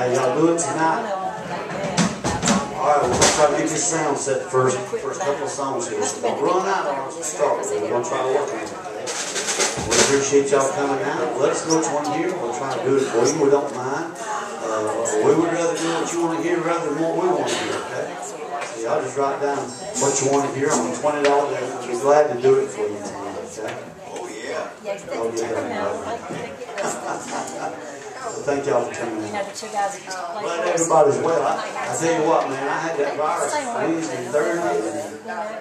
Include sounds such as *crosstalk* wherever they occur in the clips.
Hey, y'all do it tonight. All right, we're gonna try to get this sound set first. First couple of songs here. We're gonna run out on us to start with. We're gonna try to work on it. We appreciate y'all coming out. Let us know which one here. We'll try to do it for you. We don't mind. Uh, we would rather do what you want to hear rather than what we want to hear. Okay? So y'all just write down what you want to hear on twenty dollars. We'll be glad to do it for you tonight. Okay? Oh yeah. Oh yeah. *laughs* Thank y'all for coming Let everybody's well. I, I tell you what, man, I had that virus Wednesday, Thursday,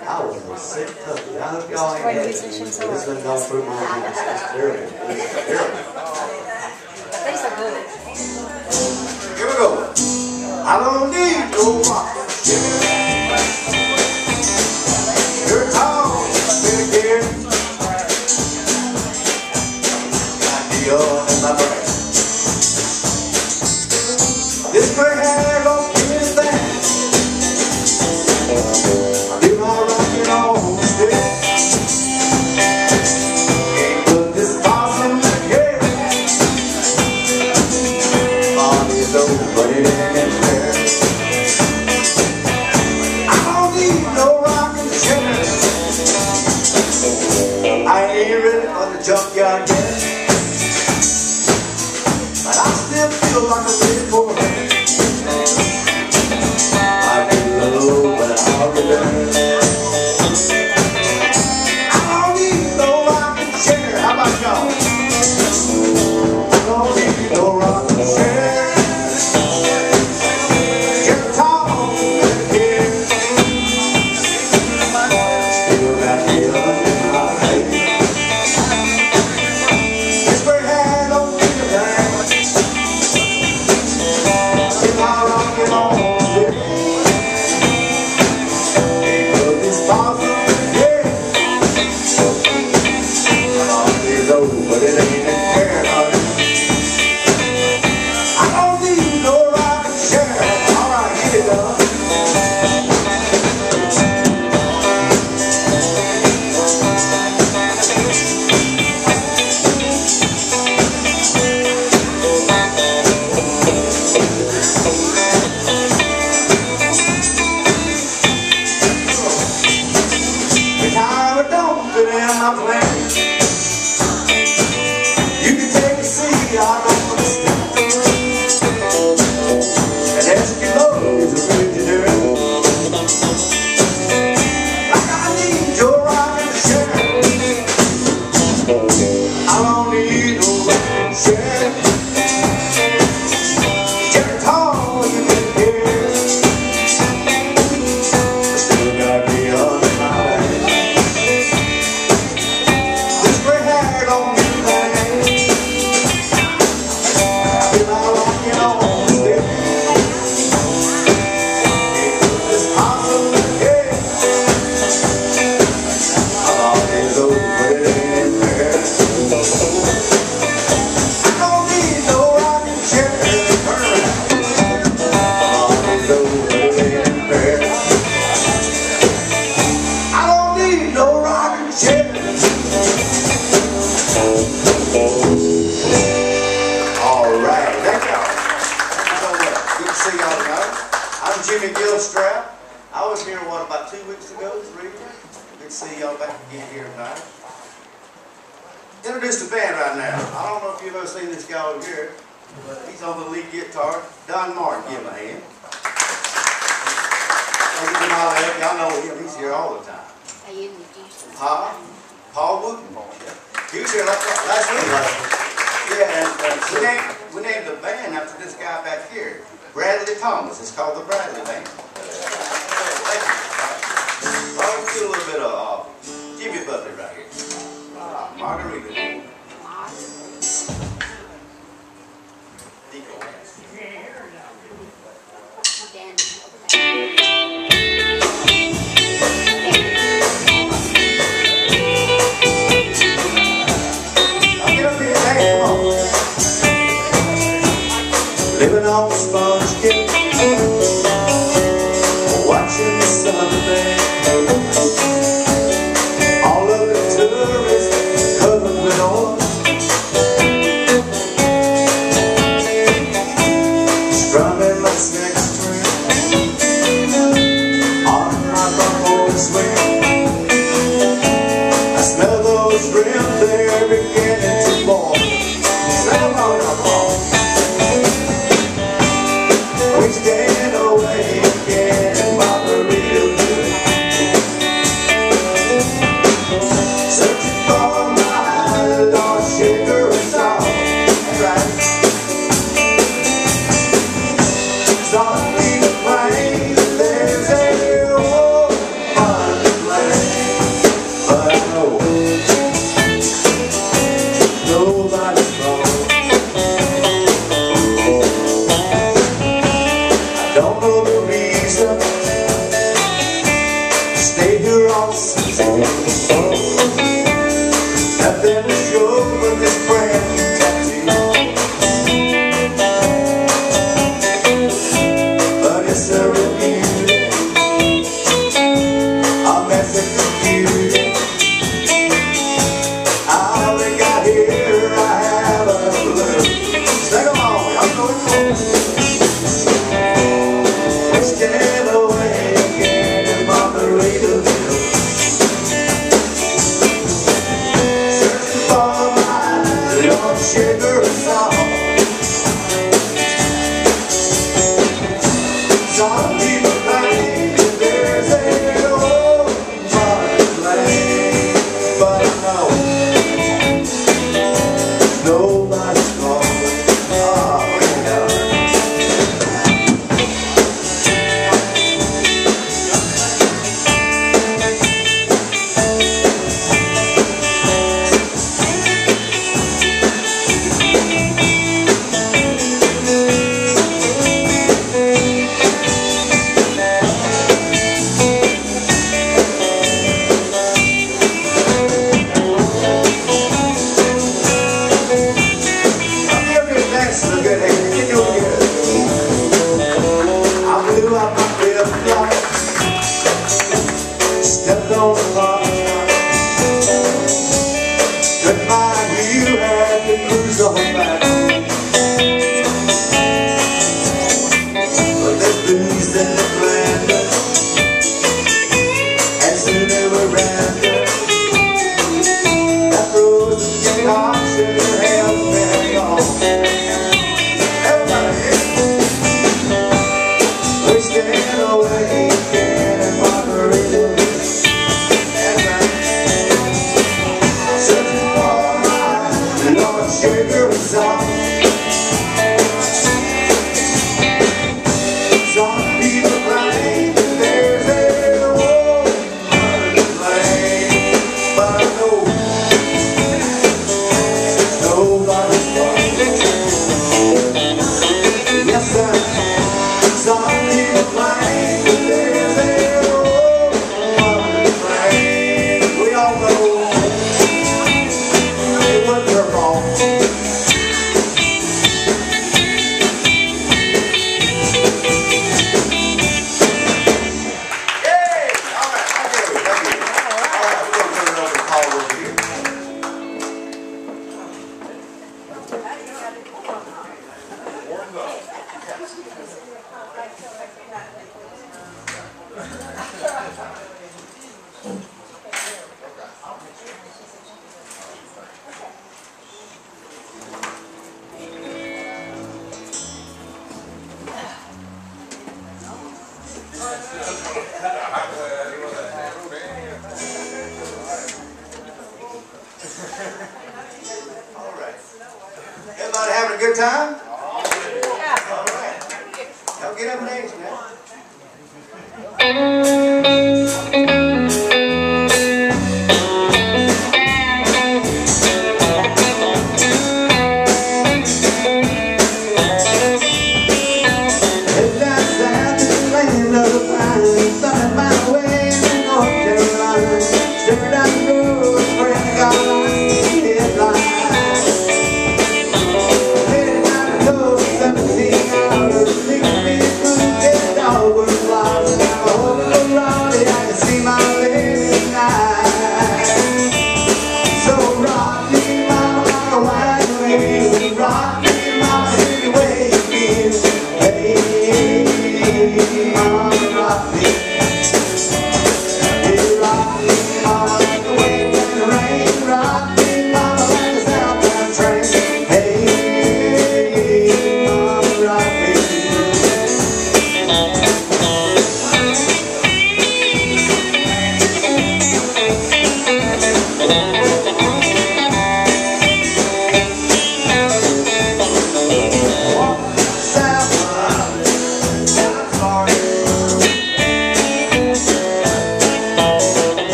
and I was a sick puppy. I hope y'all ain't had it. It's been through my hands. It's terrible. It's terrible. Are good. Here we go. I don't need no rock. Give me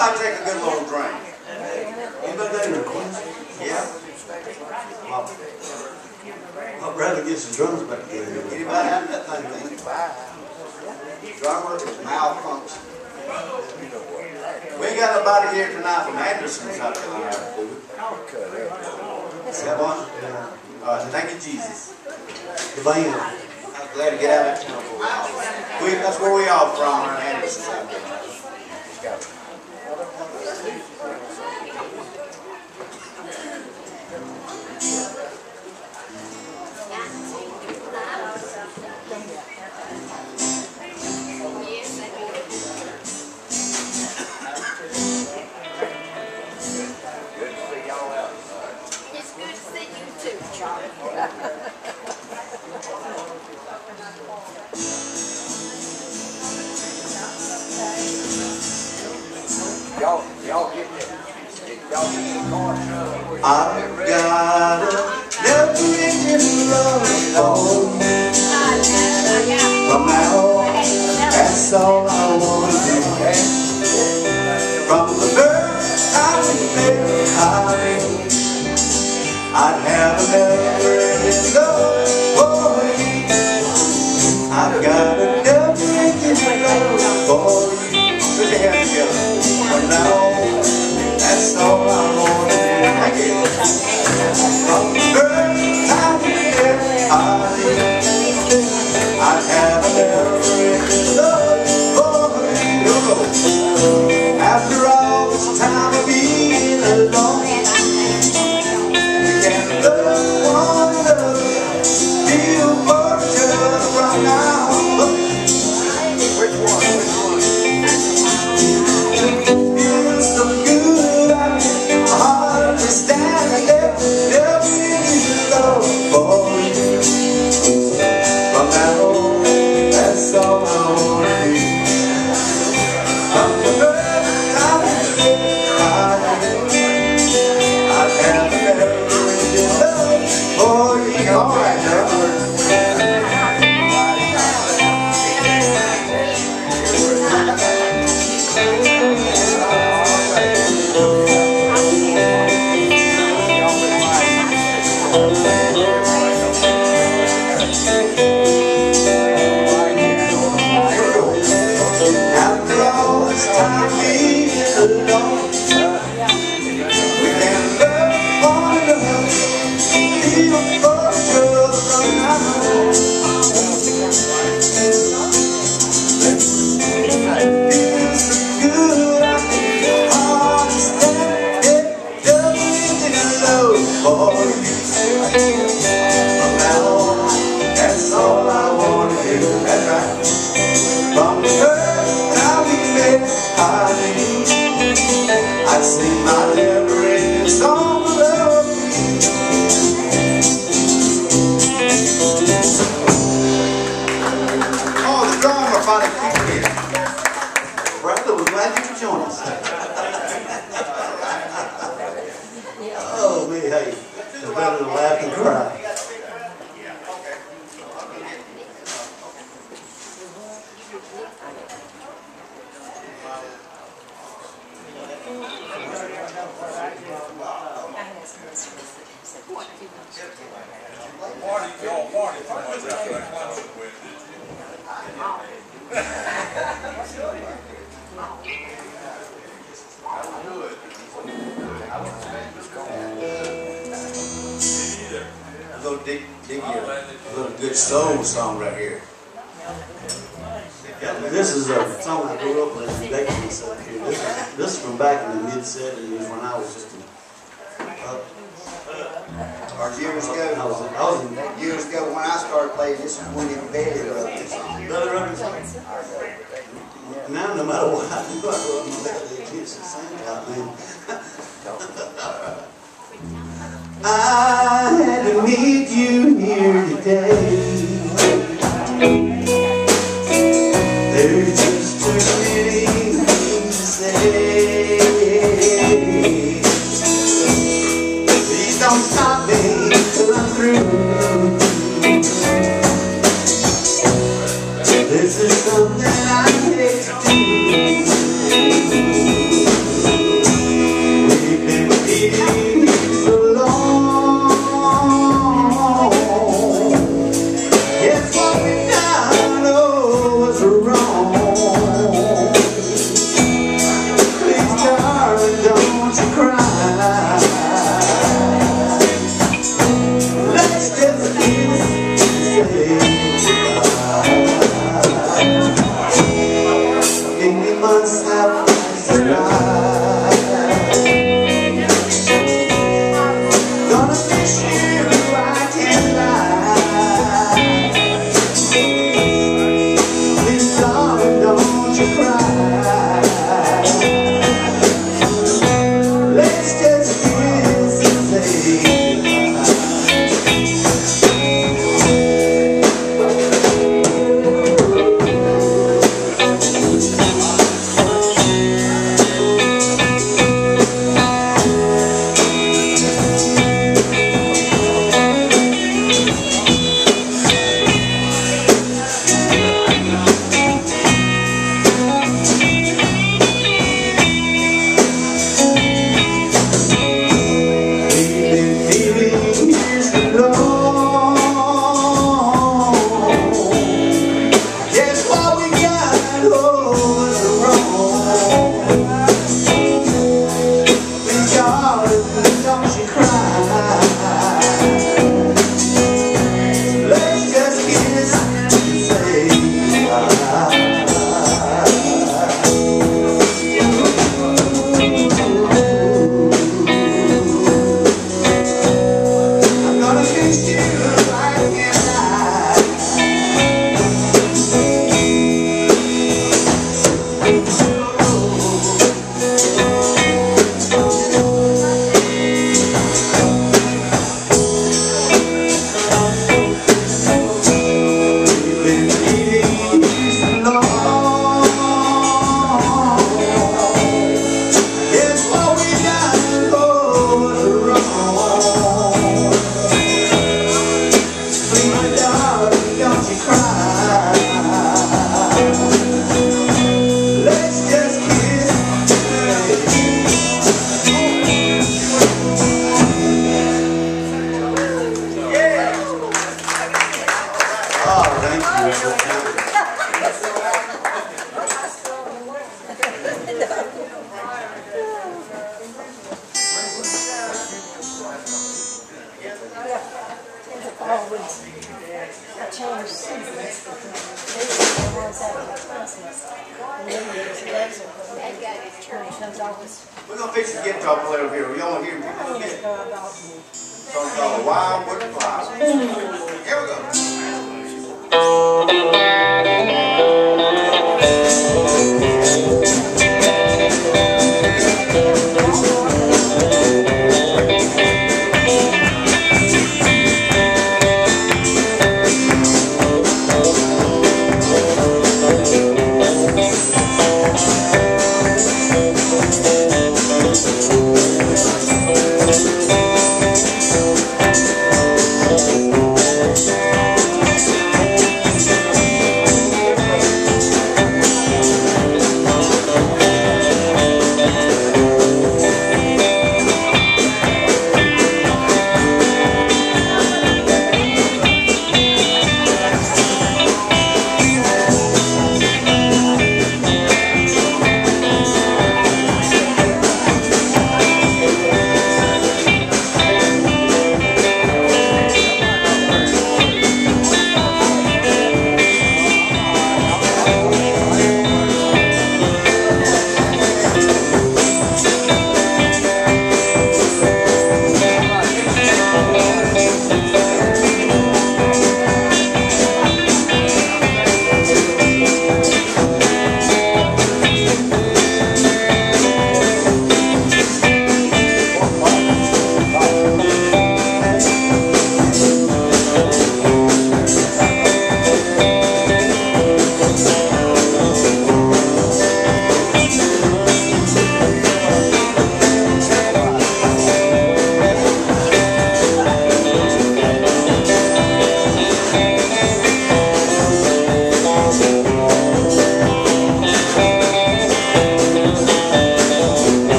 Sometimes take a good little drink. Yeah? My, my brother gets his drums back there. Anybody have that thing? Drummer is malfunctioning. We ain't got nobody here tonight from out South Carolina. Is that one? Yeah. All right, thank you, Jesus. The band. I'm glad to get out of town for. We, that's where we all from, Anderson's out Anderson, South Carolina. I've got a never-ending love song. From the moment that I met you, I'd have a I sing my Oh, the drama finally came here. Brother, we're glad you join us. oh, me, hey, the battle of laugh and cry. A little good soul song right here. This is a song I grew up with, Beckman's up. This is, this is from back in the mid 70s when I was just a. Or years ago, I was, I was in, years ago when I started playing, this is when even wrote this song. Now, no matter what I do, I go up and it's the same time, man. I had to meet you here today.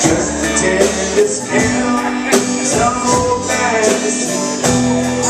Just pretend this hell Some old fantasy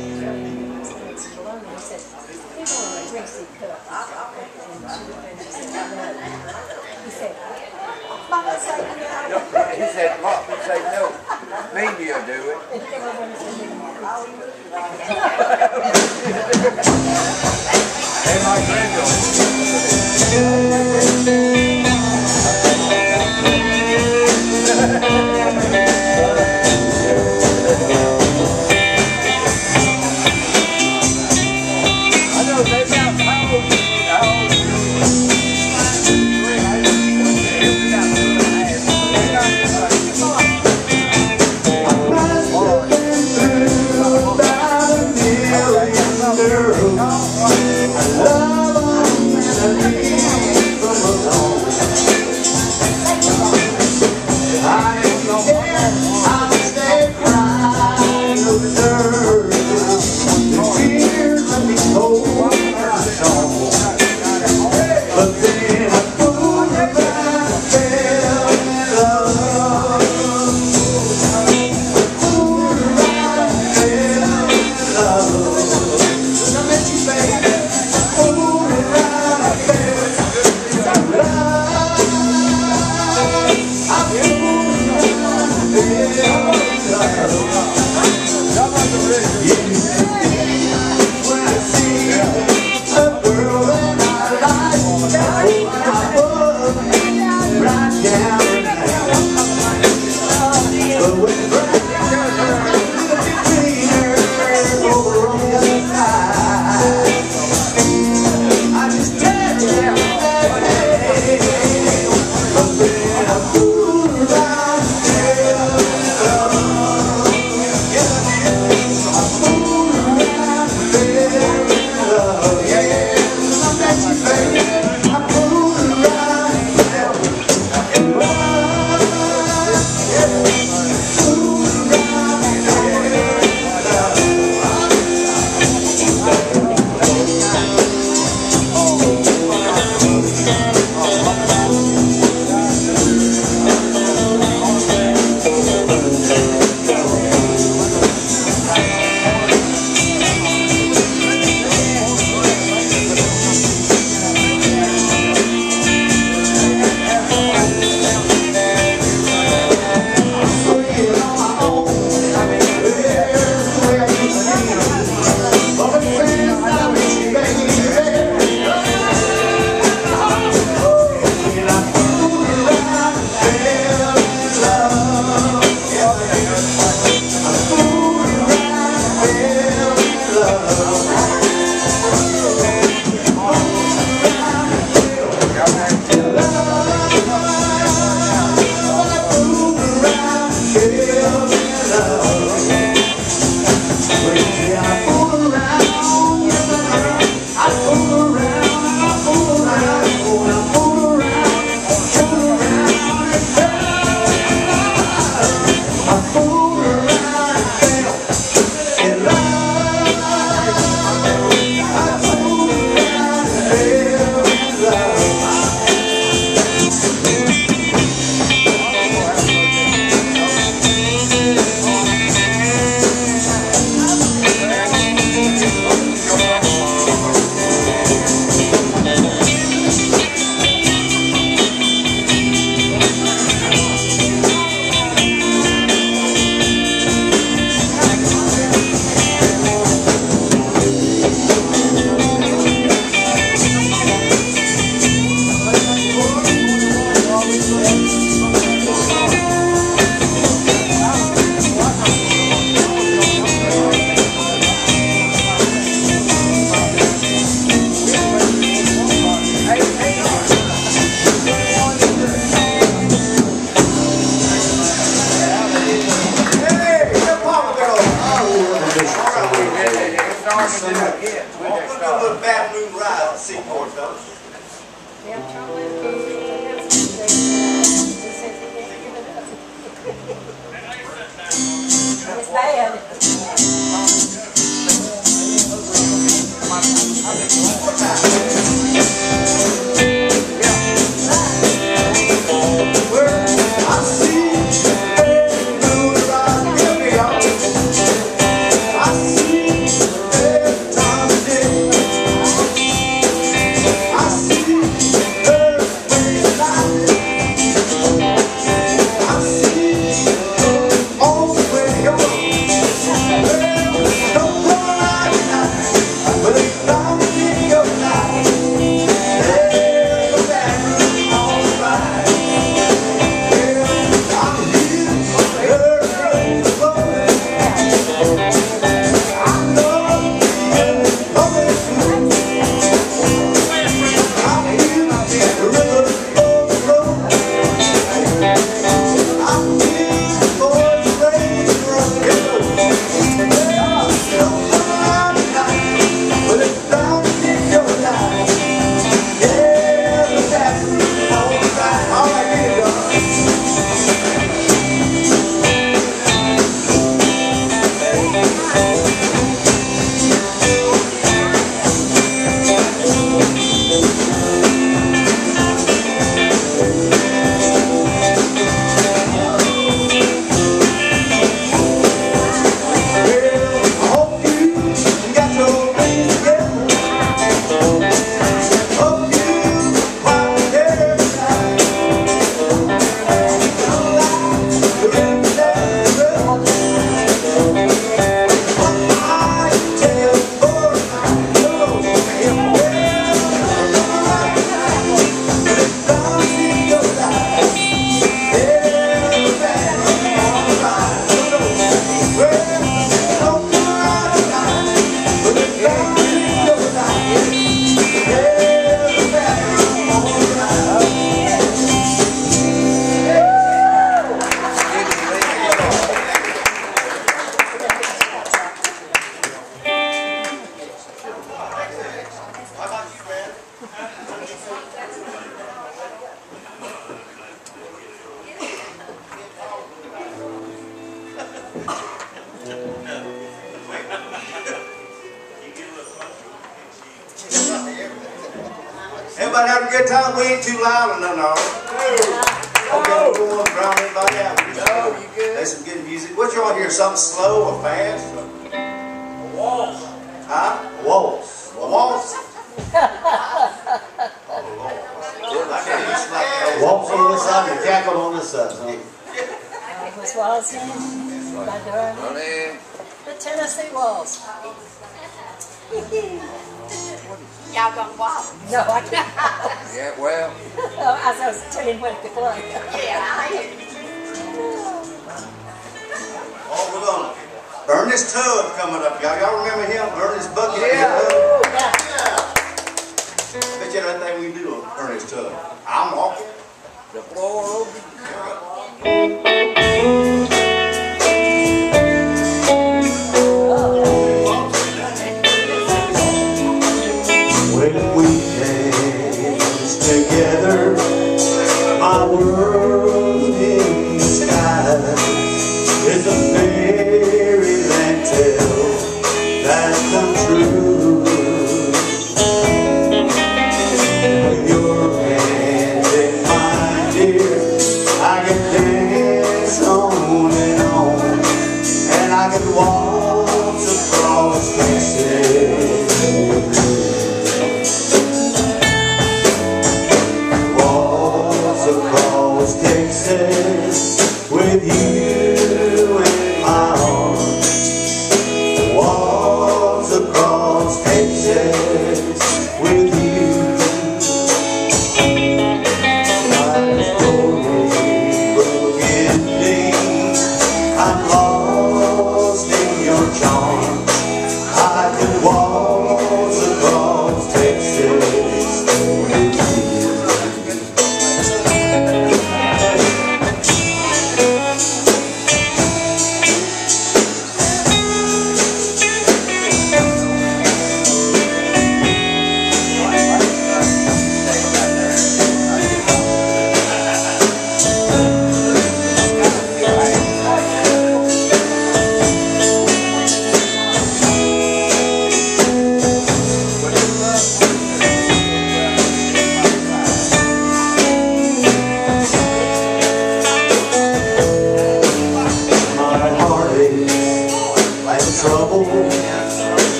some bologna. He said, said, greasy cup. And she and said, no. He said, Mama said, no. He said, would say no. Maybe you'll do it. And and said, Hey, my granddaughter.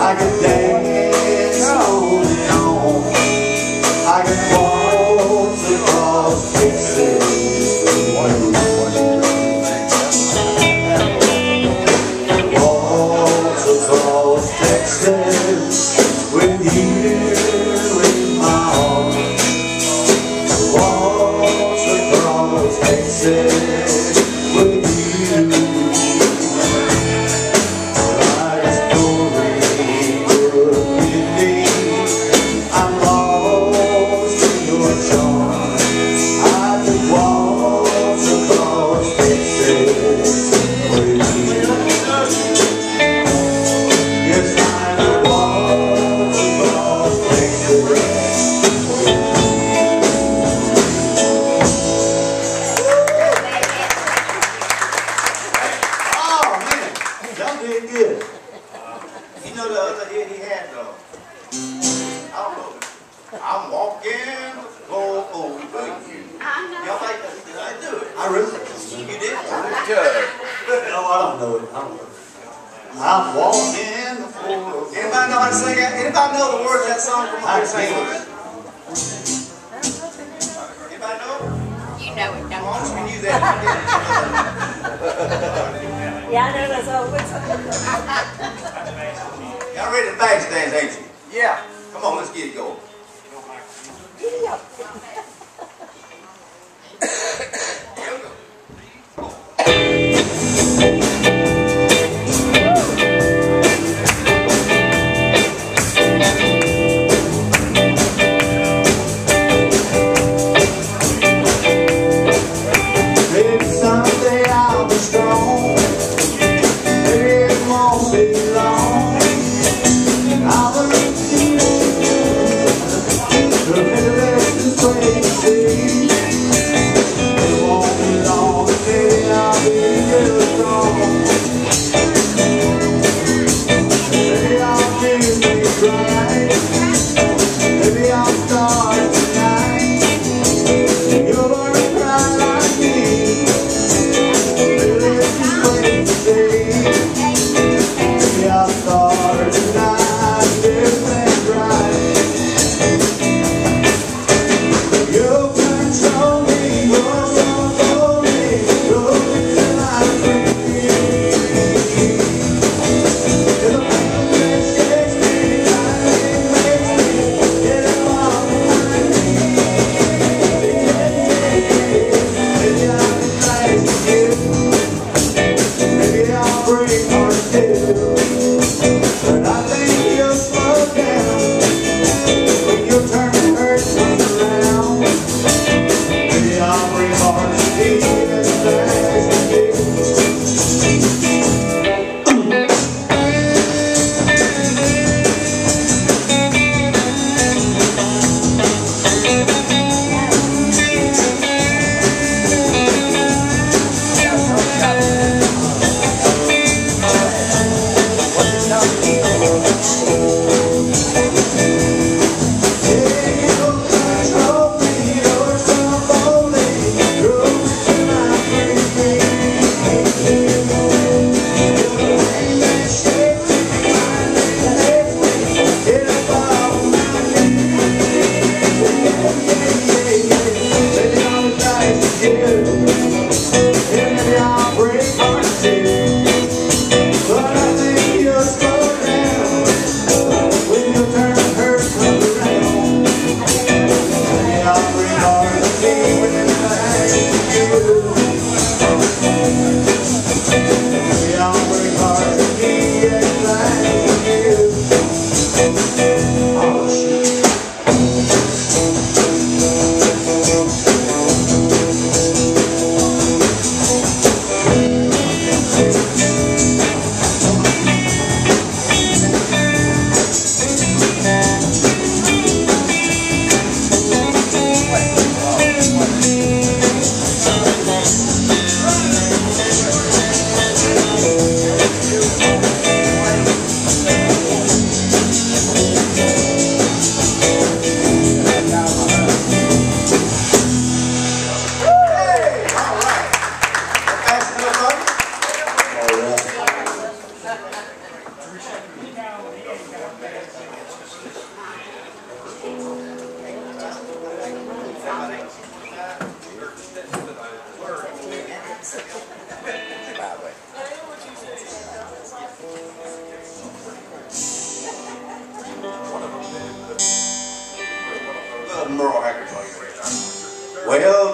I can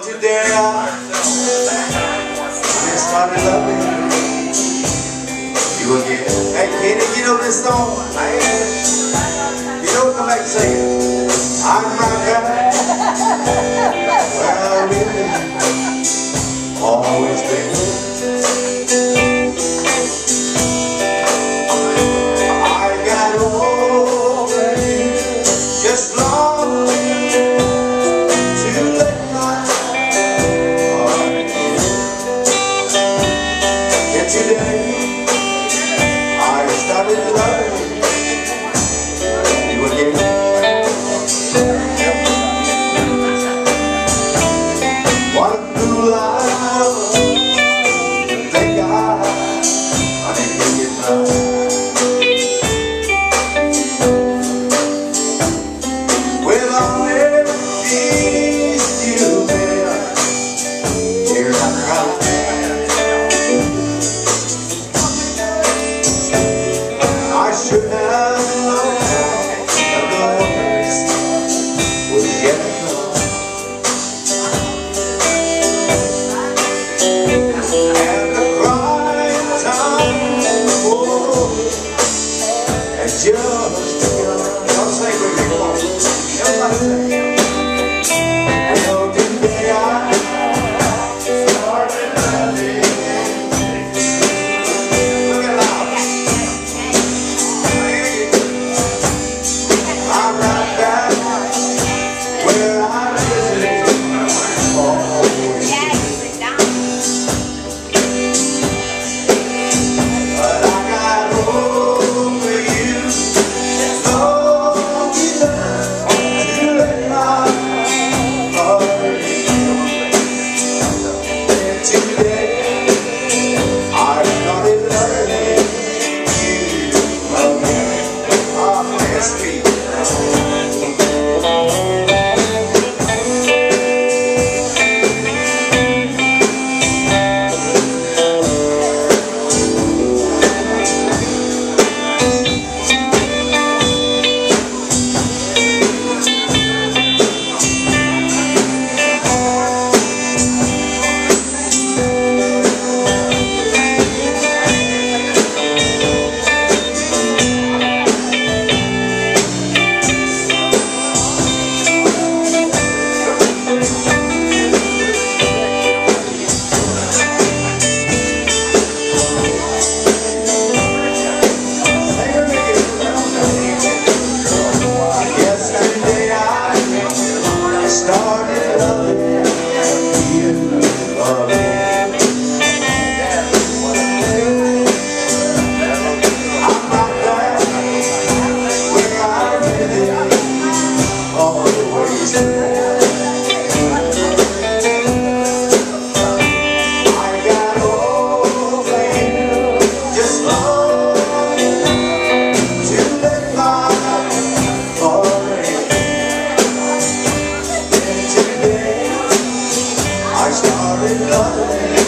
what you dare. Just started loving you again. Hey, can you get on this song? I ain't. love.